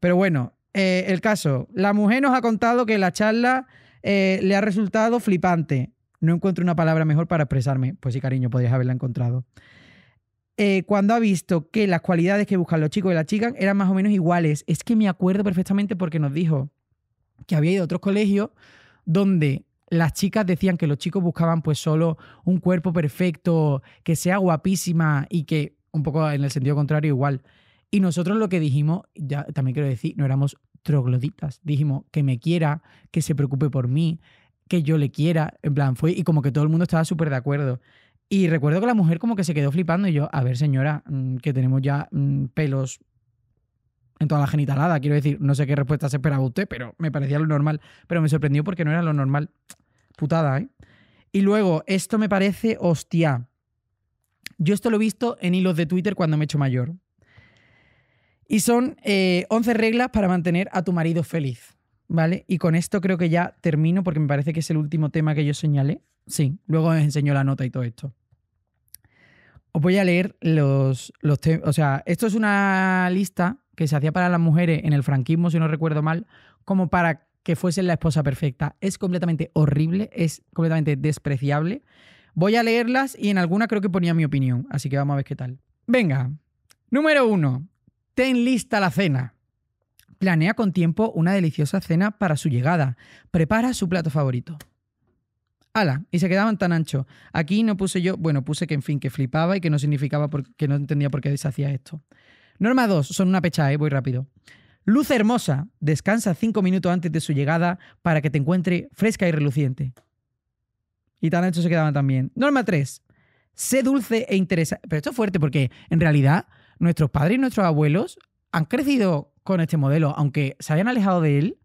Pero bueno, eh, el caso. La mujer nos ha contado que la charla eh, le ha resultado flipante. No encuentro una palabra mejor para expresarme. Pues sí, cariño, podrías haberla encontrado. Eh, cuando ha visto que las cualidades que buscan los chicos y las chicas eran más o menos iguales. Es que me acuerdo perfectamente porque nos dijo que había ido a otros colegios donde las chicas decían que los chicos buscaban pues solo un cuerpo perfecto, que sea guapísima y que un poco en el sentido contrario igual. Y nosotros lo que dijimos, ya también quiero decir, no éramos trogloditas. Dijimos que me quiera, que se preocupe por mí, que yo le quiera. En plan, fue y como que todo el mundo estaba súper de acuerdo. Y recuerdo que la mujer como que se quedó flipando y yo, a ver señora, mm, que tenemos ya mm, pelos en toda la genitalada. Quiero decir, no sé qué respuesta se esperaba usted, pero me parecía lo normal. Pero me sorprendió porque no era lo normal. Putada, ¿eh? Y luego, esto me parece hostia. Yo esto lo he visto en hilos de Twitter cuando me he hecho mayor. Y son 11 eh, reglas para mantener a tu marido feliz. ¿Vale? Y con esto creo que ya termino porque me parece que es el último tema que yo señalé. Sí, luego os enseño la nota y todo esto. Os voy a leer los, los temas. O sea, esto es una lista que se hacía para las mujeres en el franquismo, si no recuerdo mal, como para que fuesen la esposa perfecta. Es completamente horrible, es completamente despreciable. Voy a leerlas y en alguna creo que ponía mi opinión, así que vamos a ver qué tal. Venga, número uno. Ten lista la cena. Planea con tiempo una deliciosa cena para su llegada. Prepara su plato favorito. ¡Hala! Y se quedaban tan anchos. Aquí no puse yo, bueno, puse que en fin, que flipaba y que no significaba, que no entendía por qué se hacía esto. Norma 2, son una pecha, ¿eh? voy rápido. Luz hermosa, descansa cinco minutos antes de su llegada para que te encuentre fresca y reluciente. Y tan anchos se quedaban también. Norma 3, sé dulce e interesante. Pero esto es fuerte porque en realidad nuestros padres y nuestros abuelos han crecido con este modelo, aunque se hayan alejado de él,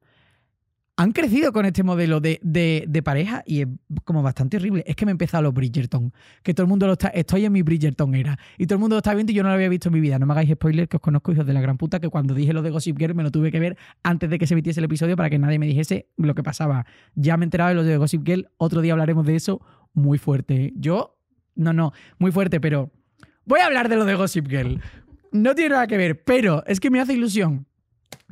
han crecido con este modelo de, pareja y es como bastante horrible. Es que me he empezado los Bridgerton, que todo el mundo lo está, estoy en mi Bridgerton era, y todo el mundo lo está viendo y yo no lo había visto en mi vida. No me hagáis spoiler, que os conozco, hijos de la gran puta, que cuando dije lo de Gossip Girl me lo tuve que ver antes de que se emitiese el episodio para que nadie me dijese lo que pasaba. Ya me he enterado de lo de Gossip Girl, otro día hablaremos de eso muy fuerte. Yo, no, no, muy fuerte, pero voy a hablar de lo de Gossip Girl. No tiene nada que ver, pero es que me hace ilusión.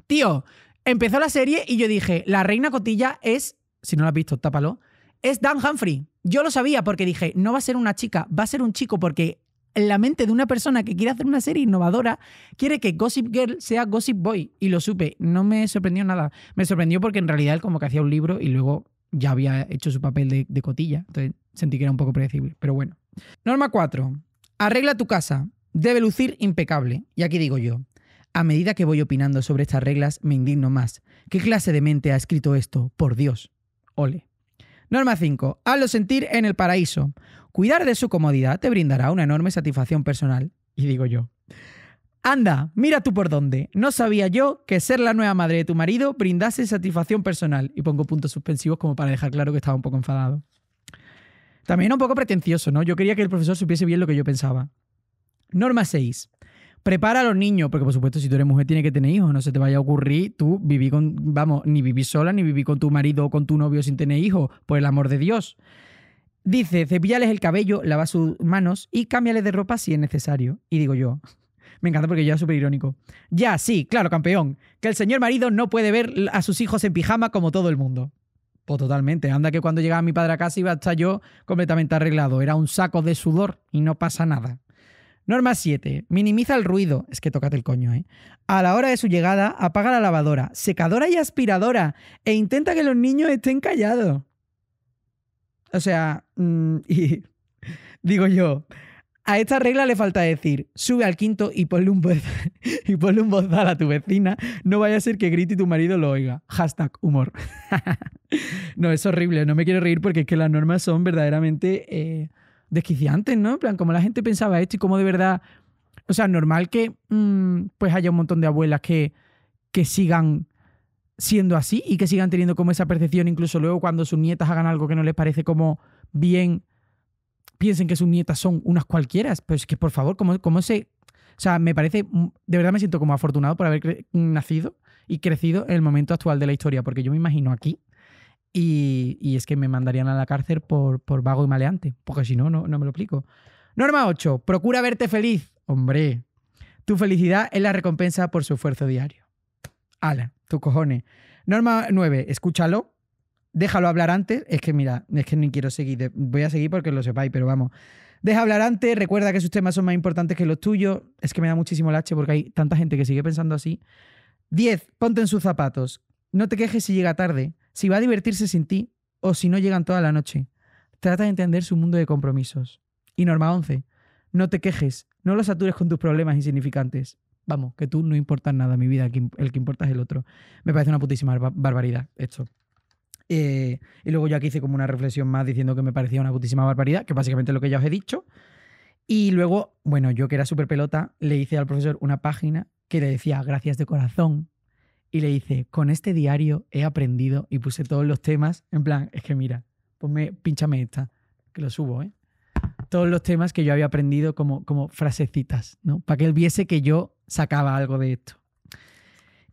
Tío, empezó la serie y yo dije, la reina cotilla es, si no la has visto, tápalo, es Dan Humphrey. Yo lo sabía porque dije, no va a ser una chica, va a ser un chico porque en la mente de una persona que quiere hacer una serie innovadora quiere que Gossip Girl sea Gossip Boy. Y lo supe. No me sorprendió nada. Me sorprendió porque en realidad él como que hacía un libro y luego ya había hecho su papel de, de cotilla. Entonces sentí que era un poco predecible. Pero bueno. Norma 4. Arregla tu casa debe lucir impecable. Y aquí digo yo, a medida que voy opinando sobre estas reglas, me indigno más. ¿Qué clase de mente ha escrito esto? Por Dios. Ole. Norma 5. Hazlo sentir en el paraíso. Cuidar de su comodidad te brindará una enorme satisfacción personal. Y digo yo, Anda, mira tú por dónde. No sabía yo que ser la nueva madre de tu marido brindase satisfacción personal. Y pongo puntos suspensivos como para dejar claro que estaba un poco enfadado. También un poco pretencioso, ¿no? Yo quería que el profesor supiese bien lo que yo pensaba. Norma 6. Prepara a los niños, porque por supuesto, si tú eres mujer, tiene que tener hijos. No se te vaya a ocurrir tú vivir con, vamos, ni vivir sola, ni vivir con tu marido o con tu novio sin tener hijos, por el amor de Dios. Dice, cepillales el cabello, lava sus manos y cámbiales de ropa si es necesario. Y digo yo, me encanta porque ya es súper irónico. Ya, sí, claro, campeón, que el señor marido no puede ver a sus hijos en pijama como todo el mundo. Pues totalmente. Anda que cuando llegaba mi padre a casa iba a estar yo completamente arreglado. Era un saco de sudor y no pasa nada. Norma 7. Minimiza el ruido. Es que tócate el coño, ¿eh? A la hora de su llegada, apaga la lavadora, secadora y aspiradora e intenta que los niños estén callados. O sea, mm, y digo yo, a esta regla le falta decir, sube al quinto y ponle un, voz, y ponle un bozal a tu vecina, no vaya a ser que grite y tu marido lo oiga. Hashtag humor. no, es horrible, no me quiero reír porque es que las normas son verdaderamente... Eh, desquiciantes, ¿no? En plan, como la gente pensaba esto y cómo de verdad. O sea, normal que mm, pues haya un montón de abuelas que, que sigan siendo así y que sigan teniendo como esa percepción, incluso luego cuando sus nietas hagan algo que no les parece como bien, piensen que sus nietas son unas cualquiera. Pero es que, por favor, como, como se. O sea, me parece. Mm, de verdad me siento como afortunado por haber nacido y crecido en el momento actual de la historia, porque yo me imagino aquí y, es que me mandarían a la cárcel por, por vago y maleante, porque si no, no, me lo explico. Norma 8. Procura verte feliz. Hombre, tu felicidad es la recompensa por su esfuerzo diario. Ala, tu cojones. Norma 9. Escúchalo. Déjalo hablar antes. Es que mira, es que ni quiero seguir. Voy a seguir porque lo sepáis, pero vamos. Deja hablar antes. Recuerda que sus temas son más importantes que los tuyos. Es que me da muchísimo lache porque hay tanta gente que sigue pensando así. 10. Ponte en sus zapatos. No te quejes si llega tarde si va a divertirse sin ti o si no llegan toda la noche. Trata de entender su mundo de compromisos. Y norma 11. No te quejes, no lo satures con tus problemas insignificantes. Vamos, que tú no importas nada mi vida, el que importa es el otro. Me parece una putísima barbaridad esto. Eh, y luego yo aquí hice como una reflexión más diciendo que me parecía una putísima barbaridad, que básicamente es lo que ya os he dicho. Y luego, bueno, yo que era súper pelota, le hice al profesor una página que le decía gracias de corazón y le dice, con este diario he aprendido y puse todos los temas, en plan, es que mira, ponme, pínchame esta, que lo subo, ¿eh? Todos los temas que yo había aprendido como, como frasecitas, ¿no? Para que él viese que yo sacaba algo de esto.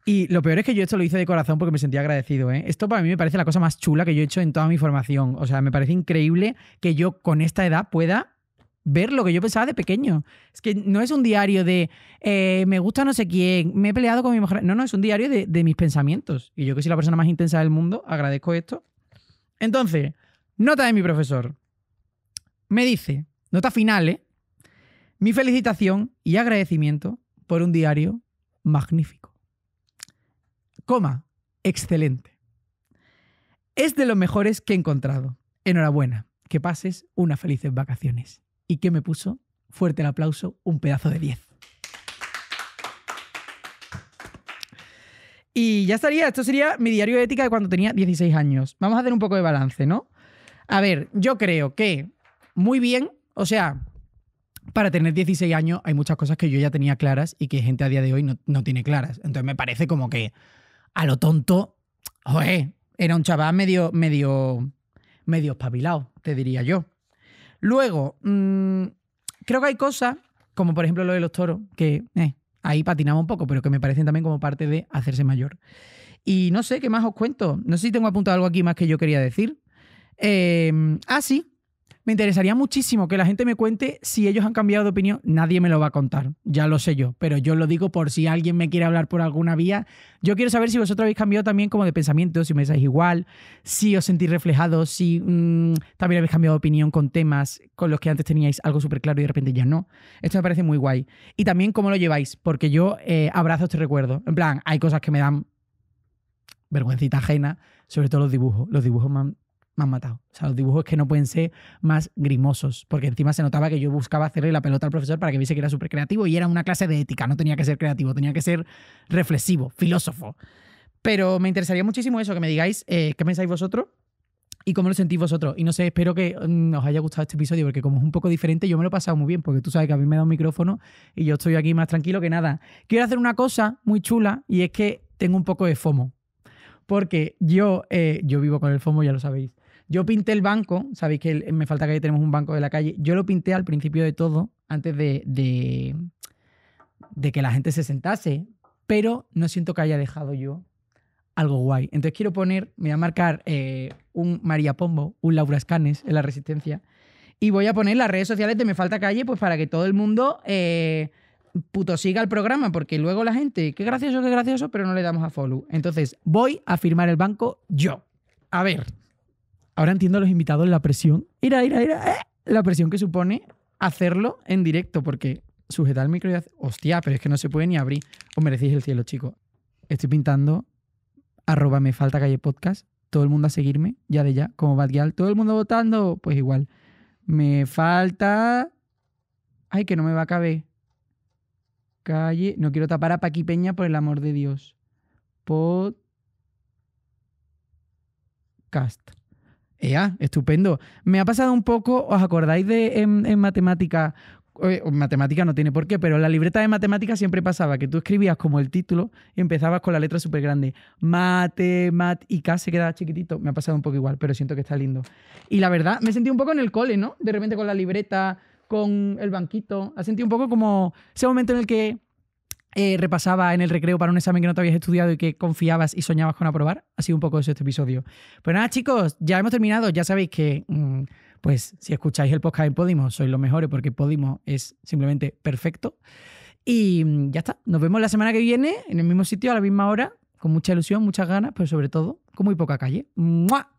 Y lo peor es que yo esto lo hice de corazón porque me sentía agradecido. ¿eh? Esto para mí me parece la cosa más chula que yo he hecho en toda mi formación. O sea, me parece increíble que yo con esta edad pueda ver lo que yo pensaba de pequeño. Es que no es un diario de eh, me gusta no sé quién, me he peleado con mi mujer. No, no, es un diario de, mis pensamientos. Y yo que soy la persona más intensa del mundo, agradezco esto. Entonces, nota de mi profesor. Me dice, nota final, ¿eh? Mi felicitación y agradecimiento por un diario magnífico. Coma, excelente. Es de los mejores que he encontrado. Enhorabuena. Que pases unas felices vacaciones y que me puso, fuerte el aplauso, un pedazo de 10. Y ya estaría, esto sería mi diario de ética de cuando tenía 16 años. Vamos a hacer un poco de balance, ¿no? A ver, yo creo que muy bien, o sea, para tener 16 años hay muchas cosas que yo ya tenía claras y que gente a día de hoy no, no tiene claras. Entonces me parece como que a lo tonto, joder, era un chaval medio, medio, medio espabilado, te diría yo. Luego, mm, creo que hay cosas, como por ejemplo lo de los toros, que eh, ahí patinamos un poco, pero que me parecen también como parte de hacerse mayor. Y no sé qué más os cuento. No sé si tengo apuntado algo aquí más que yo quería decir. Eh, ah, sí, me interesaría muchísimo que la gente me cuente si ellos han cambiado de opinión. Nadie me lo va a contar, ya lo sé yo, pero yo lo digo por si alguien me quiere hablar por alguna vía. Yo quiero saber si vosotros habéis cambiado también como de pensamiento, si me pensáis igual, si os sentís reflejados, si mm, también habéis cambiado de opinión con temas con los que antes teníais algo súper claro y de repente ya no. Esto me parece muy guay. Y también cómo lo lleváis, porque yo eh, abrazo este recuerdo. En plan, hay cosas que me dan vergüencita ajena, sobre todo los dibujos. Los dibujos me me han matado. O sea, los dibujos que no pueden ser más grimosos, porque encima se notaba que yo buscaba hacerle la pelota al profesor para que viese que era súper creativo y era una clase de ética, no tenía que ser creativo, tenía que ser reflexivo, filósofo. Pero me interesaría muchísimo eso, que me digáis eh, qué pensáis vosotros. y cómo lo sentís vosotros. Y no sé, espero que mm, os haya gustado este episodio, porque como es un poco diferente, yo me lo he pasado muy bien, porque tú sabes que a mí me da un micrófono y yo estoy aquí más tranquilo que nada. Quiero hacer una cosa muy chula y es que tengo un poco de FOMO. Porque yo, eh, yo vivo con el FOMO, ya lo sabéis. Yo pinté el banco, sabéis que me falta que tenemos un banco de la calle. Yo lo pinté al principio de todo, antes de, de, que la gente se sentase, pero no siento que haya dejado yo algo guay. Entonces quiero poner, me voy a marcar eh, un María Pombo, un Laura Escanes en la Resistencia. Y voy a poner las redes sociales de Me Falta Calle, pues para que todo el mundo eh, siga el programa, porque luego la gente, qué gracioso, qué gracioso, pero no le damos a follow. Entonces, voy a firmar el banco yo. A ver, ahora entiendo a los invitados la presión. Ira, ira, ira, eh, la presión que supone hacerlo en directo, porque sujetar el micro y hacer, hostia, pero es que no se puede ni abrir. Os merecéis el cielo, chicos. Estoy pintando arroba me falta calle podcast. Todo el mundo a seguirme, ya de ya, como Badgial. Todo el mundo votando, pues igual. Me falta. Ay, que no me va a caber. Calle. No quiero tapar a Paqui Peña por el amor de Dios. Podcast. Estupendo. Me ha pasado un poco, ¿os acordáis de en, en matemática matemática no tiene por qué, pero en la libreta de matemática siempre pasaba que tú escribías como el título y empezabas con la letra súper grande. Mate, mat y K se quedaba chiquitito. Me ha pasado un poco igual, pero siento que está lindo. Y la verdad, me sentí un poco en el cole, ¿no? De repente con la libreta, con el banquito. Ha sentido un poco como ese momento en el que eh, repasaba en el recreo para un examen que no te habías estudiado y que confiabas y soñabas con aprobar. Ha sido un poco eso este episodio. Pues nada, chicos, ya hemos terminado. Ya sabéis que... Mm, pues si escucháis el podcast en Podimo, sois los mejores porque Podimo es simplemente perfecto. Y mm, ya está. Nos vemos la semana que viene en el mismo sitio, a la misma hora, con mucha ilusión, muchas ganas, pero sobre todo con muy poca calle. ¡Mua!